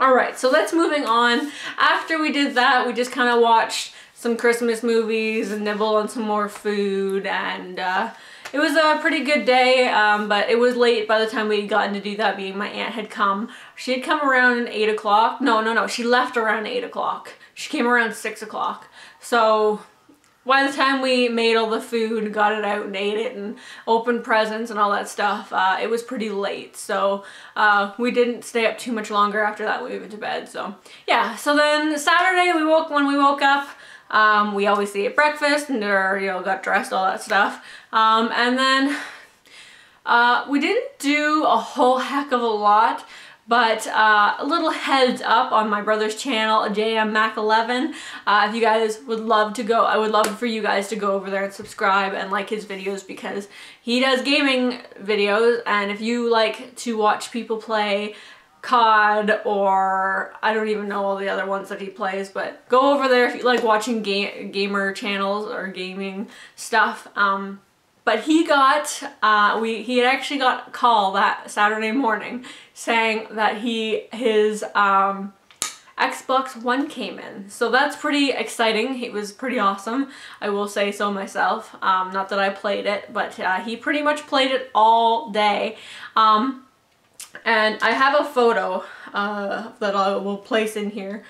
All right, so let's moving on. After we did that, we just kind of watched some Christmas movies and nibble on some more food and uh, it was a pretty good day, um, but it was late by the time we had gotten to do that, being my aunt had come. She had come around 8 o'clock. No, no, no, she left around 8 o'clock. She came around 6 o'clock. So by the time we made all the food got it out and ate it and opened presents and all that stuff, uh, it was pretty late. So uh, we didn't stay up too much longer after that. We went to bed. So yeah, so then Saturday we woke, when we woke up, um, we always ate breakfast and or, you know, got dressed, all that stuff. Um, and then uh, we didn't do a whole heck of a lot. But uh, a little heads up on my brother's channel, JM Mac 11. Uh, if you guys would love to go, I would love for you guys to go over there and subscribe and like his videos because he does gaming videos. And if you like to watch people play COD or I don't even know all the other ones that he plays, but go over there if you like watching ga gamer channels or gaming stuff. Um, but he got, uh, we he had actually got a call that Saturday morning saying that he his um, Xbox One came in. So that's pretty exciting. It was pretty awesome. I will say so myself. Um, not that I played it, but uh, he pretty much played it all day. Um, and I have a photo uh, that I will place in here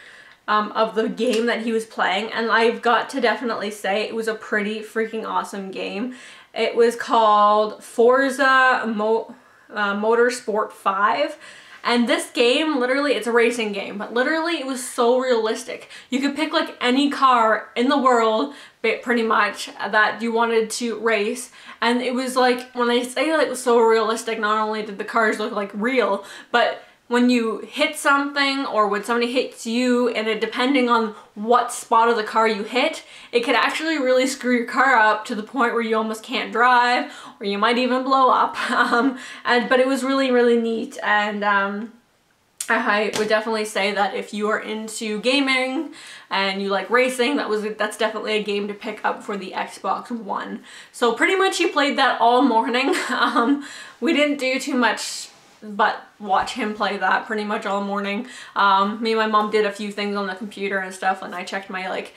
um, of the game that he was playing and I've got to definitely say it was a pretty freaking awesome game. It was called Forza Mo uh, Motorsport 5 and this game, literally, it's a racing game, but literally it was so realistic. You could pick like any car in the world, pretty much, that you wanted to race. And it was like, when I say like it was so realistic, not only did the cars look like real, but when you hit something or when somebody hits you and it depending on what spot of the car you hit, it could actually really screw your car up to the point where you almost can't drive or you might even blow up. Um, and But it was really, really neat and um, I would definitely say that if you are into gaming and you like racing, that was that's definitely a game to pick up for the Xbox One. So pretty much he played that all morning. Um, we didn't do too much but watch him play that pretty much all morning. Um, me and my mom did a few things on the computer and stuff and I checked my like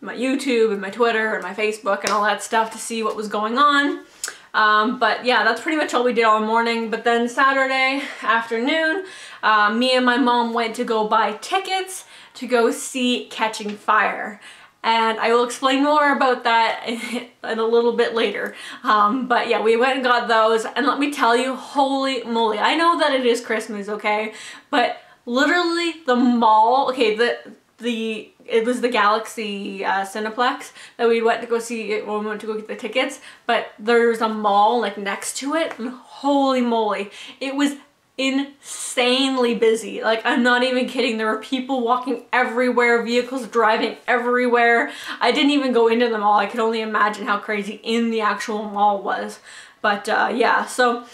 my YouTube and my Twitter and my Facebook and all that stuff to see what was going on. Um, but yeah, that's pretty much all we did all morning. But then Saturday afternoon, uh, me and my mom went to go buy tickets to go see Catching Fire and I will explain more about that in, a little bit later. Um, but yeah, we went and got those, and let me tell you, holy moly, I know that it is Christmas, okay? But literally the mall, okay, the the it was the Galaxy uh, Cineplex that we went to go see when we went to go get the tickets, but there's a mall like next to it, and holy moly, it was insanely busy. Like, I'm not even kidding. There were people walking everywhere, vehicles driving everywhere. I didn't even go into the mall. I could only imagine how crazy in the actual mall was. But uh, yeah, so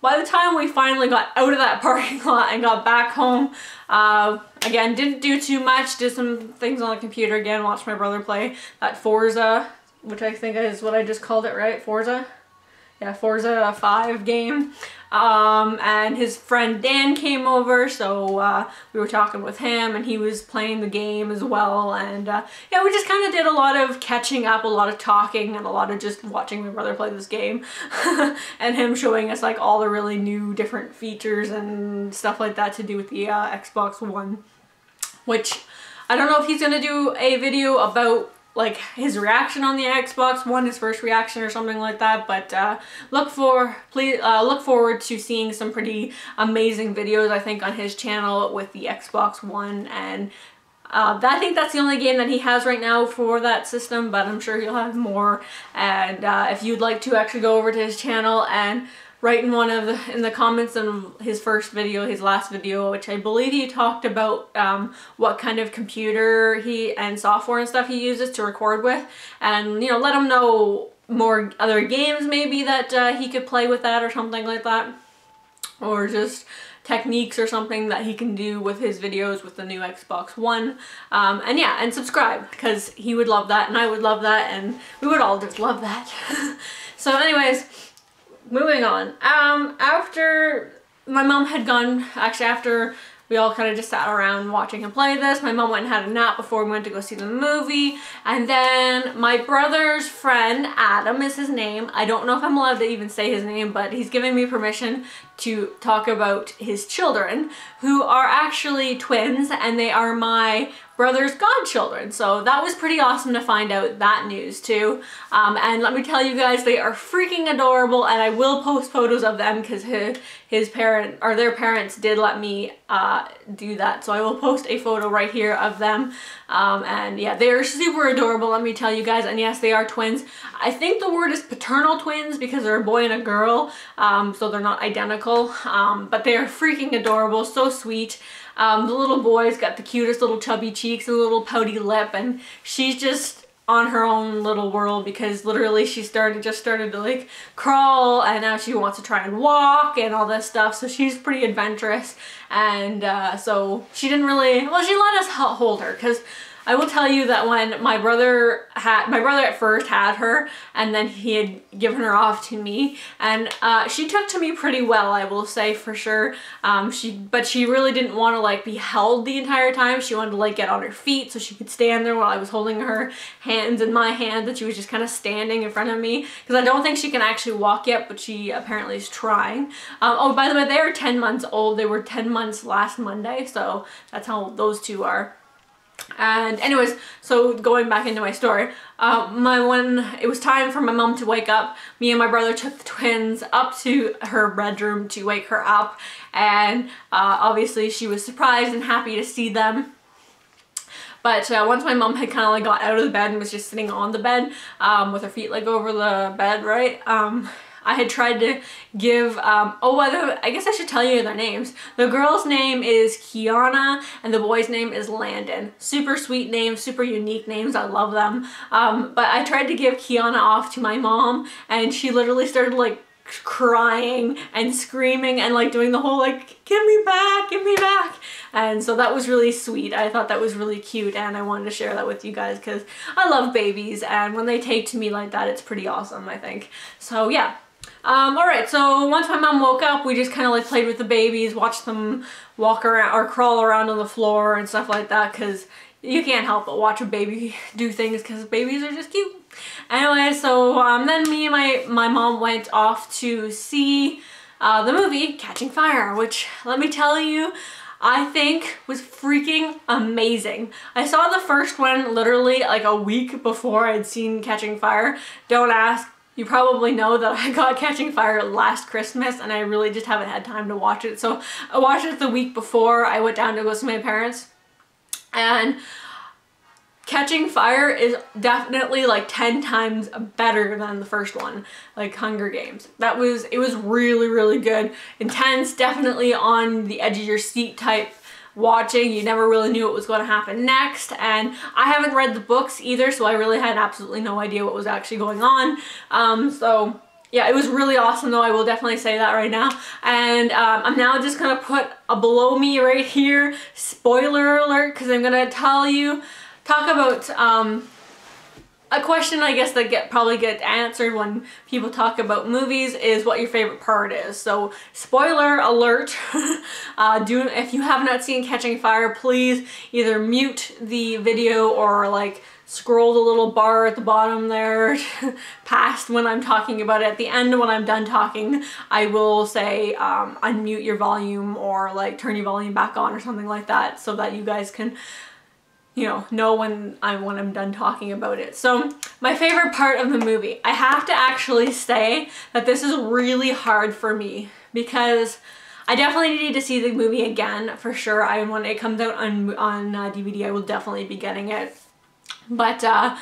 by the time we finally got out of that parking lot and got back home, uh, again, didn't do too much, did some things on the computer again, watched my brother play that Forza, which I think is what I just called it, right? Forza? Yeah, Forza 5 game. Um, and his friend Dan came over, so uh, we were talking with him, and he was playing the game as well. And uh, yeah, we just kind of did a lot of catching up, a lot of talking, and a lot of just watching my brother play this game, and him showing us like all the really new different features and stuff like that to do with the uh, Xbox One, which I don't know if he's gonna do a video about like his reaction on the Xbox One, his first reaction or something like that. But uh, look for please uh, look forward to seeing some pretty amazing videos I think on his channel with the Xbox One and. Uh, I think that's the only game that he has right now for that system, but I'm sure he'll have more. And uh, if you'd like to actually go over to his channel and right in one of the in the comments in his first video, his last video, which I believe he talked about um, what kind of computer he and software and stuff he uses to record with, and you know let him know more other games maybe that uh, he could play with that or something like that, or just techniques or something that he can do with his videos with the new Xbox One. Um, and yeah, and subscribe because he would love that and I would love that and we would all just love that. so anyways, moving on. Um, after my mom had gone, actually after we all kind of just sat around watching him play this. My mom went and had a nap before we went to go see the movie. And then my brother's friend, Adam is his name. I don't know if I'm allowed to even say his name, but he's giving me permission to talk about his children, who are actually twins, and they are my brother's godchildren. So that was pretty awesome to find out that news too. Um, and let me tell you guys, they are freaking adorable and I will post photos of them because his, his parent or their parents did let me uh, do that. So I will post a photo right here of them. Um, and yeah, they are super adorable, let me tell you guys. And yes, they are twins. I think the word is paternal twins because they're a boy and a girl. Um, so they're not identical, um, but they are freaking adorable, so sweet. Um, the little boy's got the cutest little chubby cheeks and a little pouty lip and she's just on her own little world because literally she started just started to like crawl and now she wants to try and walk and all this stuff so she's pretty adventurous. And uh, so she didn't really well she let us hold her because I will tell you that when my brother had, my brother at first had her and then he had given her off to me and uh, she took to me pretty well, I will say for sure. Um, she, but she really didn't want to like be held the entire time. She wanted to like get on her feet so she could stand there while I was holding her hands in my hand and she was just kind of standing in front of me because I don't think she can actually walk yet, but she apparently is trying. Um, oh, by the way, they are 10 months old. They were 10 months last Monday, so that's how those two are. And anyways, so going back into my story, uh, my when it was time for my mom to wake up, me and my brother took the twins up to her bedroom to wake her up. And uh, obviously she was surprised and happy to see them. But uh, once my mom had kind of like got out of the bed and was just sitting on the bed um, with her feet like over the bed, right? Um, I had tried to give, um, oh, well, I guess I should tell you their names. The girl's name is Kiana and the boy's name is Landon. Super sweet names, super unique names. I love them. Um, but I tried to give Kiana off to my mom and she literally started like crying and screaming and like doing the whole like give me back give me back and so that was really sweet i thought that was really cute and i wanted to share that with you guys because i love babies and when they take to me like that it's pretty awesome i think so yeah um, all right, so once my mom woke up, we just kind of like played with the babies, watched them walk around or crawl around on the floor and stuff like that because you can't help but watch a baby do things because babies are just cute. Anyway, so um, then me and my, my mom went off to see uh, the movie Catching Fire, which let me tell you, I think was freaking amazing. I saw the first one literally like a week before I'd seen Catching Fire. Don't ask, you probably know that I got Catching Fire last Christmas and I really just haven't had time to watch it. So I watched it the week before I went down to go see my parents and Catching Fire is definitely like 10 times better than the first one, like Hunger Games. That was, it was really, really good. Intense, definitely on the edge of your seat type watching. You never really knew what was going to happen next. And I haven't read the books either, so I really had absolutely no idea what was actually going on. Um, so yeah, it was really awesome though. I will definitely say that right now. And um, I'm now just going to put a below me right here, spoiler alert, because I'm going to tell you, talk about um, a question I guess that get probably get answered when people talk about movies is what your favorite part is. So spoiler alert, uh, do if you have not seen Catching Fire, please either mute the video or like scroll the little bar at the bottom there past when I'm talking about it. At the end when I'm done talking, I will say um, unmute your volume or like turn your volume back on or something like that so that you guys can you know, know when I'm when I'm done talking about it. So my favorite part of the movie, I have to actually say that this is really hard for me because I definitely need to see the movie again for sure. I when it comes out on on uh, DVD, I will definitely be getting it. But uh,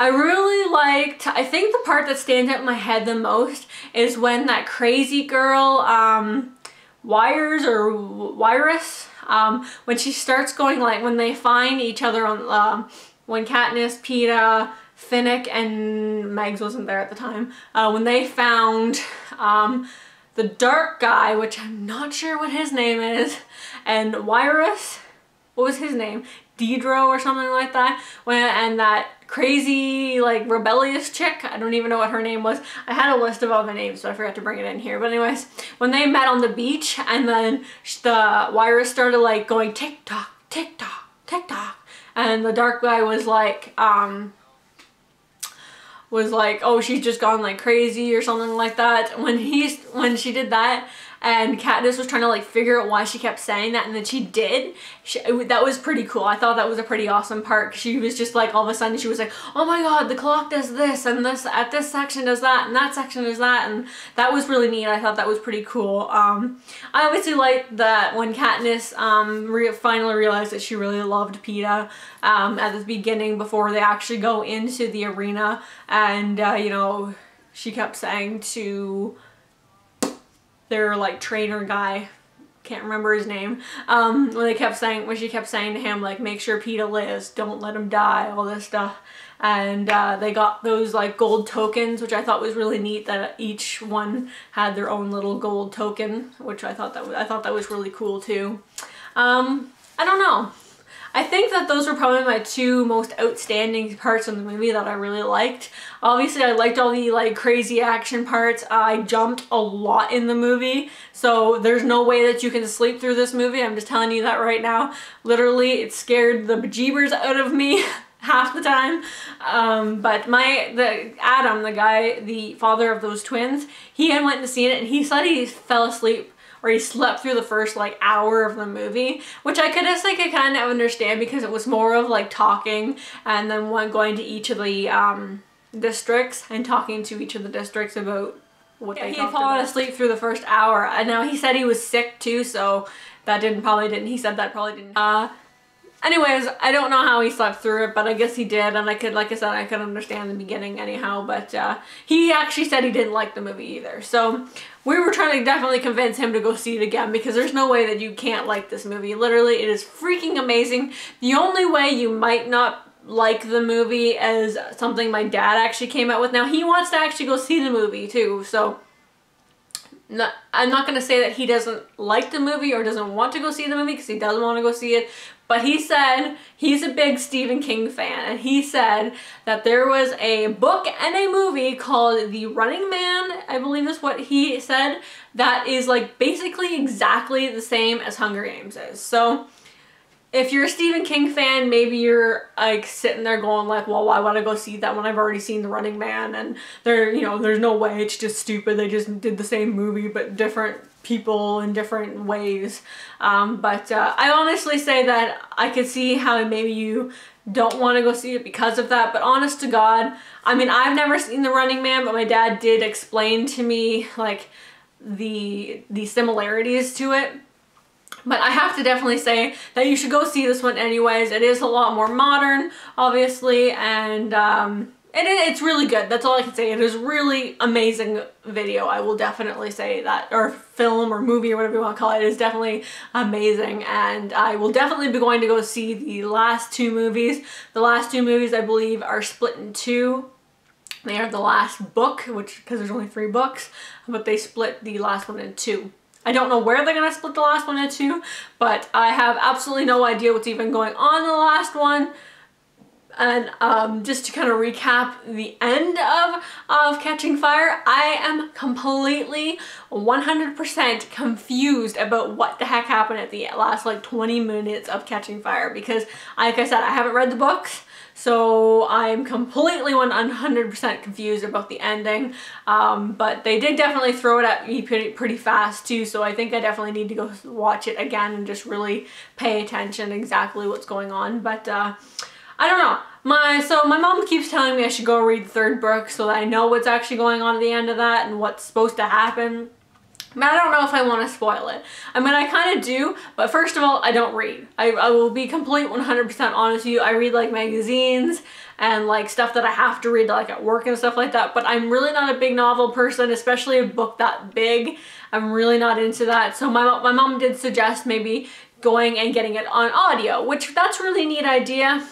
I really liked, I think the part that stands out in my head the most is when that crazy girl, um, Wires or Wirus, um, when she starts going like, when they find each other on, um, when Katniss, Peeta, Finnick, and Megs wasn't there at the time, uh, when they found um, the dark guy, which I'm not sure what his name is, and Wirus, what was his name? Deidro or something like that. When and that crazy like rebellious chick i don't even know what her name was. I had a list of all the names so i forgot to bring it in here. But anyways when they met on the beach and then the virus started like going tick tock tick tock tick tock. And the dark guy was like um was like oh she's just gone like crazy or something like that. When he's when she did that and Katniss was trying to like figure out why she kept saying that and then she did. She, it, that was pretty cool. I thought that was a pretty awesome part. She was just like all of a sudden she was like, oh my god, the clock does this and this at this section does that and that section does that and that was really neat. I thought that was pretty cool. Um, I obviously liked that when Katniss um, re finally realized that she really loved Peeta um, at the beginning before they actually go into the arena and uh, you know she kept saying to their like trainer guy can't remember his name um when they kept saying when she kept saying to him like make sure Peeta lives. Don't let him die all this stuff. And uh, they got those like gold tokens which I thought was really neat that each one had their own little gold token which I thought that was, I thought that was really cool too. Um I don't know I think that those were probably my two most outstanding parts of the movie that I really liked. Obviously, I liked all the like crazy action parts. I jumped a lot in the movie, so there's no way that you can sleep through this movie. I'm just telling you that right now. Literally, it scared the bejeebers out of me. half the time um, but my the Adam the guy the father of those twins he had went to see it and he said he fell asleep or he slept through the first like hour of the movie, which I could just like kind of understand because it was more of like talking and then one going to each of the um, districts and talking to each of the districts about what yeah, they he had fallen asleep through the first hour and now he said he was sick too so that didn't probably didn't he said that probably didn't uh Anyways, I don't know how he slept through it, but I guess he did, and I could, like I said, I could understand the beginning anyhow, but uh, he actually said he didn't like the movie either. So we were trying to definitely convince him to go see it again because there's no way that you can't like this movie. Literally, it is freaking amazing. The only way you might not like the movie is something my dad actually came out with. Now, he wants to actually go see the movie too, so I'm not going to say that he doesn't like the movie or doesn't want to go see the movie because he doesn't want to go see it, but he said he's a big Stephen King fan and he said that there was a book and a movie called The Running Man, I believe is what he said, that is like basically exactly the same as Hunger Games is. So if you're a Stephen King fan, maybe you're like sitting there going like, well, why would I go see that when I've already seen The Running Man? And there, you know, there's no way. It's just stupid. They just did the same movie, but different people in different ways. Um, but uh, I honestly say that I could see how maybe you don't want to go see it because of that. But honest to God, I mean, I've never seen The Running Man, but my dad did explain to me like the the similarities to it. But I have to definitely say that you should go see this one anyways. It is a lot more modern, obviously, and um, it, it's really good. That's all I can say. It is really amazing video. I will definitely say that, or film or movie or whatever you want to call it. It is definitely amazing, and I will definitely be going to go see the last two movies. The last two movies, I believe, are split in two. They are the last book, which because there's only three books, but they split the last one in two. I don't know where they're going to split the last one into, but I have absolutely no idea what's even going on in the last one. And um, just to kind of recap the end of, of Catching Fire, I am completely 100% confused about what the heck happened at the last like 20 minutes of Catching Fire because like I said, I haven't read the books. So I'm completely 100% confused about the ending, um, but they did definitely throw it at me pretty, pretty fast too, so I think I definitely need to go watch it again and just really pay attention exactly what's going on, but uh, I don't know. My So my mom keeps telling me I should go read the third book so that I know what's actually going on at the end of that and what's supposed to happen. But I don't know if I want to spoil it. I mean, I kind of do, but first of all, I don't read. I, I will be complete 100% honest with you. I read like magazines and like stuff that I have to read like at work and stuff like that, but I'm really not a big novel person, especially a book that big. I'm really not into that. So my, my mom did suggest maybe going and getting it on audio, which that's really neat idea.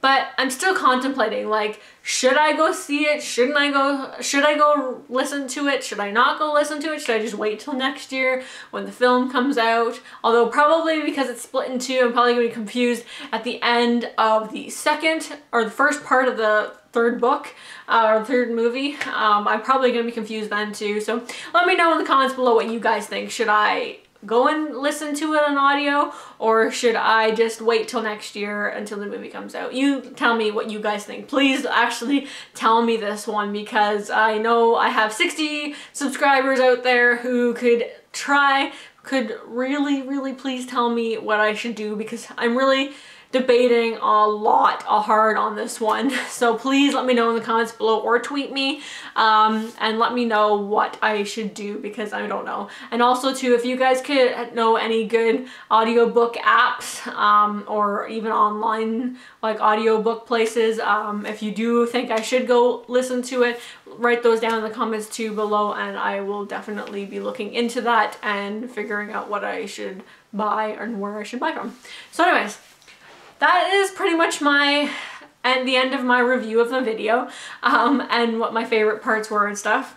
But I'm still contemplating like should I go see it? Shouldn't I go should I go listen to it? Should I not go listen to it? Should I just wait till next year when the film comes out? Although probably because it's split in two I'm probably gonna be confused at the end of the second or the first part of the third book uh, or third movie. Um, I'm probably gonna be confused then too. So let me know in the comments below what you guys think. Should I go and listen to it on audio or should I just wait till next year until the movie comes out? You tell me what you guys think. Please actually tell me this one because I know I have 60 subscribers out there who could try, could really, really please tell me what I should do because I'm really debating a lot a hard on this one. So please let me know in the comments below or tweet me um, and let me know what I should do because I don't know. And also too if you guys could know any good audiobook apps um, or even online like audiobook places um, if you do think I should go listen to it write those down in the comments too below and I will definitely be looking into that and figuring out what I should buy and where I should buy from. So anyways that is pretty much my and the end of my review of the video um, and what my favorite parts were and stuff.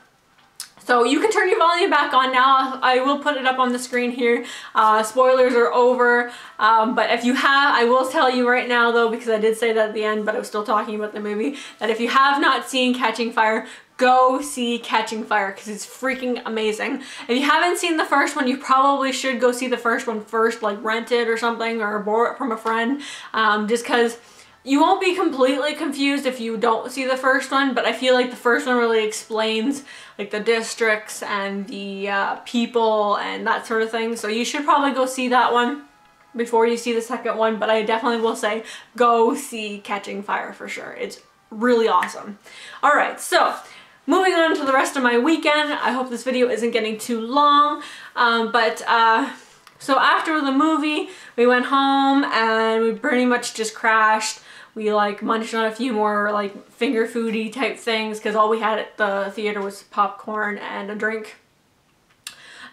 So you can turn your volume back on now. I will put it up on the screen here. Uh, spoilers are over. Um, but if you have, I will tell you right now though, because I did say that at the end, but I was still talking about the movie, that if you have not seen Catching Fire, go see Catching Fire because it's freaking amazing. If you haven't seen the first one, you probably should go see the first one first, like rent it or something or borrow it from a friend um, just because you won't be completely confused if you don't see the first one, but I feel like the first one really explains like the districts and the uh, people and that sort of thing. So you should probably go see that one before you see the second one, but I definitely will say go see Catching Fire for sure. It's really awesome. All right, so Moving on to the rest of my weekend, I hope this video isn't getting too long, um, but uh, so after the movie, we went home and we pretty much just crashed. We like munched on a few more like finger foody type things because all we had at the theater was popcorn and a drink.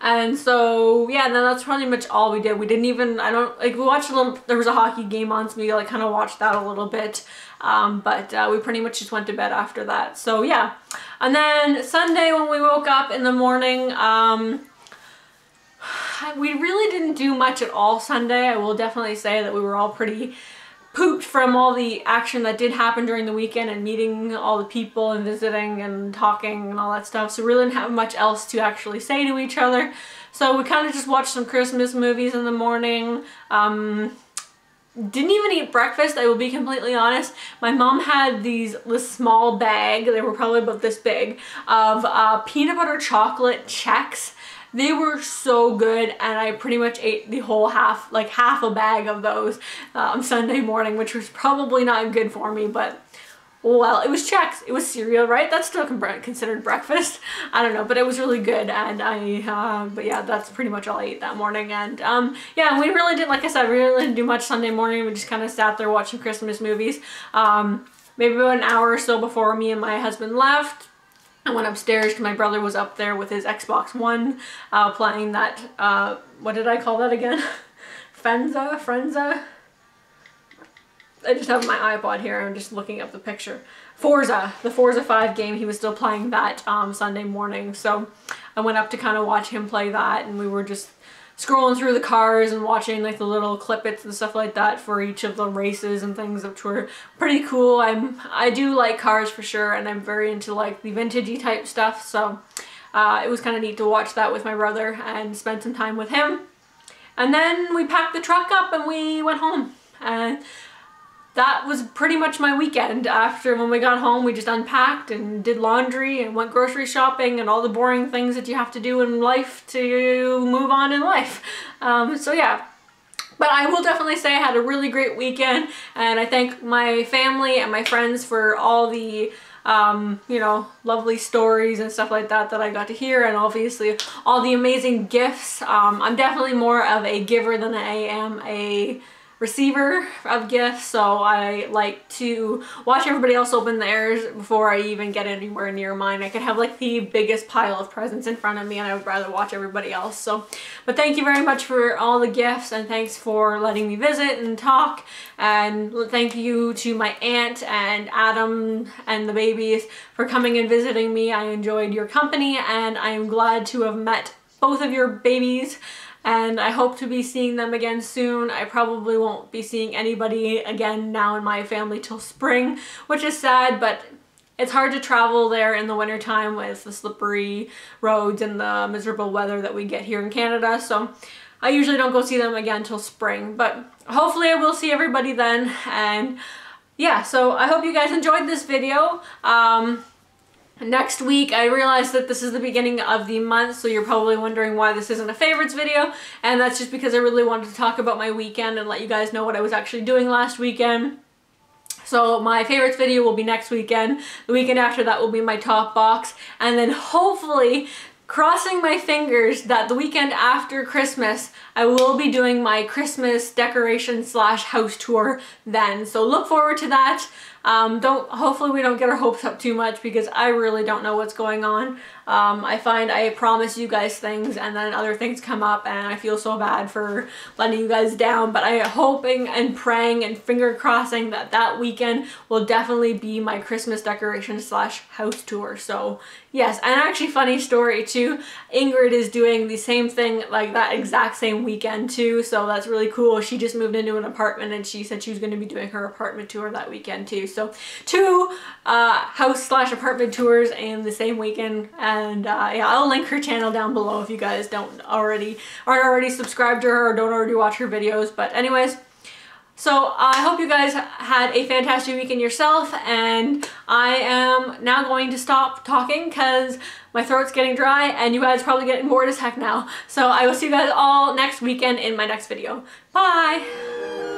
And so, yeah, then that's pretty much all we did. We didn't even, I don't, like, we watched a little, there was a hockey game on, so we, like, kind of watched that a little bit. Um, but uh, we pretty much just went to bed after that. So, yeah. And then Sunday when we woke up in the morning, um, we really didn't do much at all Sunday. I will definitely say that we were all pretty pooped from all the action that did happen during the weekend and meeting all the people and visiting and talking and all that stuff. So we really didn't have much else to actually say to each other. So we kind of just watched some Christmas movies in the morning. Um, didn't even eat breakfast, I will be completely honest. My mom had these this small bag, they were probably about this big, of uh, peanut butter chocolate Chex they were so good and I pretty much ate the whole half, like half a bag of those um, Sunday morning, which was probably not good for me, but well, it was Chex. It was cereal, right? That's still considered breakfast. I don't know, but it was really good. And I, uh, but yeah, that's pretty much all I ate that morning. And um, yeah, we really didn't, like I said, we really didn't do much Sunday morning. We just kind of sat there watching Christmas movies. Um, maybe about an hour or so before me and my husband left. I went upstairs because my brother was up there with his Xbox One uh, playing that, uh, what did I call that again? Fenza? Frenza? I just have my iPod here. I'm just looking up the picture. Forza, the Forza 5 game. He was still playing that um, Sunday morning. So I went up to kind of watch him play that and we were just scrolling through the cars and watching like the little clippets and stuff like that for each of the races and things which were pretty cool. I'm I do like cars for sure and I'm very into like the vintagey type stuff so uh, it was kind of neat to watch that with my brother and spend some time with him. And then we packed the truck up and we went home and that was pretty much my weekend. After when we got home, we just unpacked and did laundry and went grocery shopping and all the boring things that you have to do in life to move on in life. Um, so yeah. But I will definitely say I had a really great weekend and I thank my family and my friends for all the um, you know, lovely stories and stuff like that that I got to hear and obviously all the amazing gifts. Um, I'm definitely more of a giver than I am a receiver of gifts so I like to watch everybody else open theirs before I even get anywhere near mine. I could have like the biggest pile of presents in front of me and I would rather watch everybody else. So, but thank you very much for all the gifts and thanks for letting me visit and talk and thank you to my aunt and Adam and the babies for coming and visiting me. I enjoyed your company and I am glad to have met both of your babies and I hope to be seeing them again soon. I probably won't be seeing anybody again now in my family till spring, which is sad, but it's hard to travel there in the wintertime with the slippery roads and the miserable weather that we get here in Canada, so I usually don't go see them again till spring, but hopefully I will see everybody then, and yeah, so I hope you guys enjoyed this video. Um, Next week, I realized that this is the beginning of the month, so you're probably wondering why this isn't a favorites video, and that's just because I really wanted to talk about my weekend and let you guys know what I was actually doing last weekend. So my favorites video will be next weekend. The weekend after that will be my top box. And then hopefully crossing my fingers that the weekend after Christmas, I will be doing my Christmas decoration slash house tour then. So look forward to that. Um, don't hopefully we don't get our hopes up too much because I really don't know what's going on. Um, I find I promise you guys things and then other things come up and I feel so bad for letting you guys down but I am hoping and praying and finger crossing that that weekend will definitely be my Christmas decoration slash house tour. So yes, and actually funny story too, Ingrid is doing the same thing like that exact same weekend too so that's really cool. She just moved into an apartment and she said she was going to be doing her apartment tour that weekend too. So two uh, house slash apartment tours in the same weekend and uh, yeah I'll link her channel down below if you guys don't already aren't already subscribed to her or don't already watch her videos but anyways so I hope you guys had a fantastic weekend yourself and I am now going to stop talking because my throat's getting dry and you guys probably getting bored as heck now. So I will see you guys all next weekend in my next video. Bye!